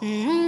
Ooh.